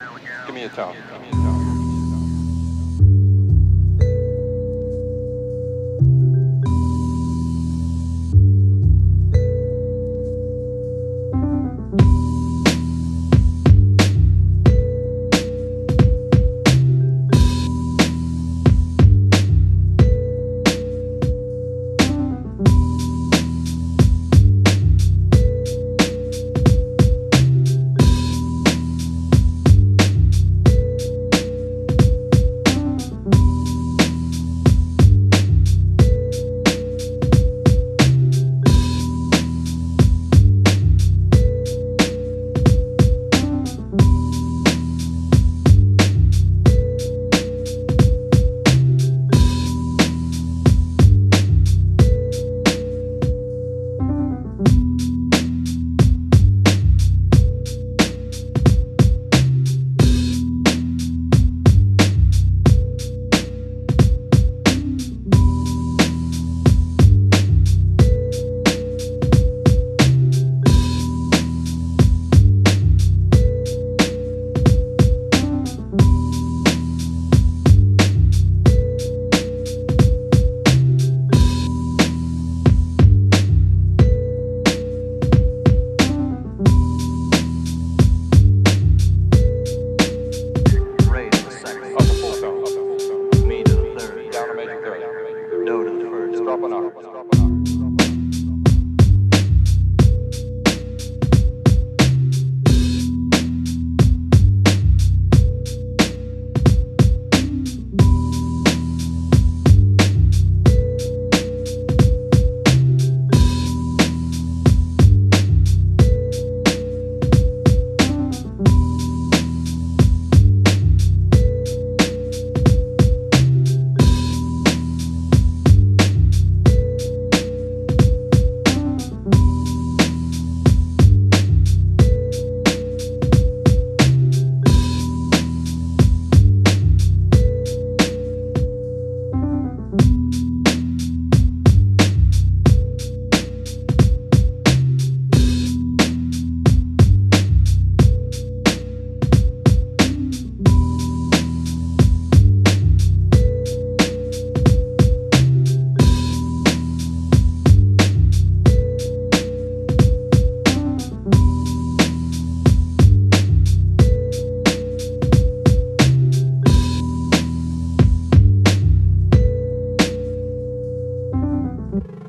Give me a towel. Octave. Drop Mm-hmm.